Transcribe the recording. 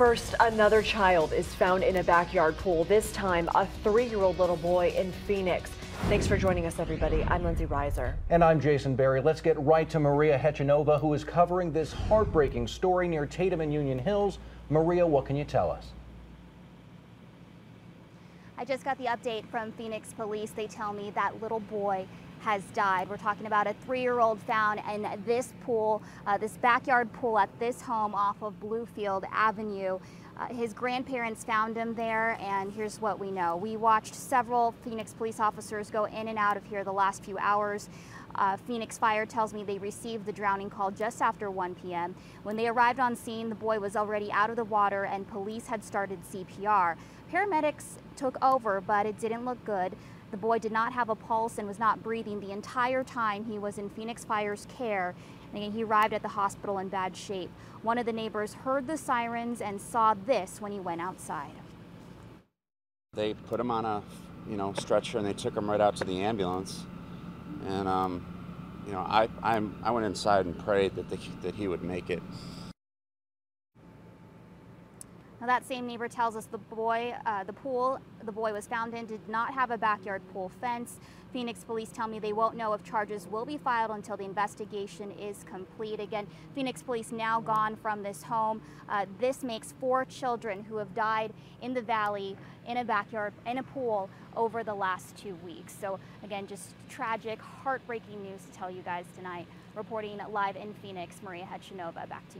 First, another child is found in a backyard pool, this time a three-year-old little boy in Phoenix. Thanks for joining us, everybody. I'm Lindsay Reiser. And I'm Jason Barry. Let's get right to Maria Hechanova, who is covering this heartbreaking story near Tatum and Union Hills. Maria, what can you tell us? I just got the update from Phoenix police. They tell me that little boy has died. We're talking about a three-year-old found in this pool, uh, this backyard pool at this home off of Bluefield Avenue. Uh, his grandparents found him there, and here's what we know. We watched several Phoenix police officers go in and out of here the last few hours. Uh, Phoenix Fire tells me they received the drowning call just after 1 p.m. When they arrived on scene, the boy was already out of the water and police had started CPR. Paramedics took over, but it didn't look good. The boy did not have a pulse and was not breathing the entire time he was in Phoenix Fire's care. And he arrived at the hospital in bad shape. One of the neighbors heard the sirens and saw this when he went outside. They put him on a, you know, stretcher and they took him right out to the ambulance. And, um, you know, I, I'm, I went inside and prayed that, the, that he would make it. Now that same neighbor tells us the boy, uh, the pool the boy was found in did not have a backyard pool fence. Phoenix police tell me they won't know if charges will be filed until the investigation is complete. Again, Phoenix police now gone from this home. Uh, this makes four children who have died in the valley in a backyard, in a pool over the last two weeks. So again, just tragic, heartbreaking news to tell you guys tonight. Reporting live in Phoenix, Maria Hechanova, back to you.